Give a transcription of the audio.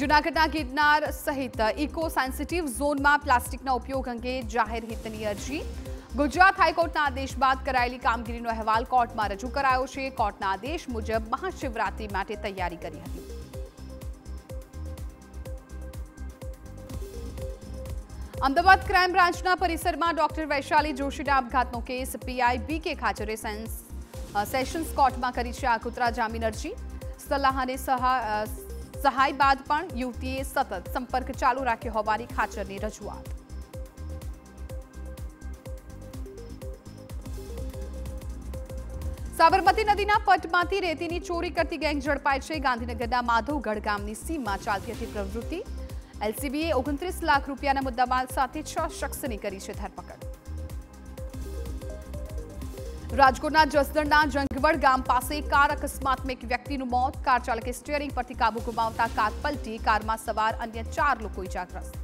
જૂનાગઢના ગિરનાર સહિત eco sensitive ઝોનમાં પ્લાસ્ટિકના ઉપયોગ અંગે જાહેર હિતની અરજી. ગુજરાત હાઈકોર્ટના આદેશ બાદ કરાયેલી કામગીરીનો અહેવાલ કોર્ટમાં રજૂ કરાયો છે. કોર્ટના આદેશ મુજબ મહાશિવરાત્રી માટે તૈયારી કરી હતી. અમદાવાદ ક્રાઇમ બ્રાન્ચના પરિસરમાં ડોક્ટર વૈશાલી જોશીના આપઘાતનો કેસ પીઆઈ બી કે ખાચરે સેન્સ સેશન્સ કોર્ટમાં કરી છે આગોતરા જામીન અરજી. સલાહને સહા સહાય બાદ પણ યુવતીએ સતત સંપર્ક ચાલુ રાખ્યો હોવાની ખાચરની રજૂઆત. સાબરમતી નદીના પટમાંથી રેતીની ચોરી કરતી ગેંગ ઝડપાય છે. ગાંધીનગરના માધવગઢ ગામની સીમમાં ચાલતી હતી પ્રવૃત્તિ. એલસીબીએ ઓગણત્રીસ લાખ રૂપિયાના મુદ્દામાલ સાથે છ શખ્સની કરી છે ધરપકડ. રાજકોટના જસદણના જંગવડ ગામ પાસે કાર અકસ્માતમાં એક વ્યક્તિનું મોત. કાર ચાલકે સ્ટીયરિંગ પરથી કાબુ ગુમાવતા કાર પલટી. કારમાં સવાર અન્ય ચાર લોકો ઇજાગ્રસ્ત.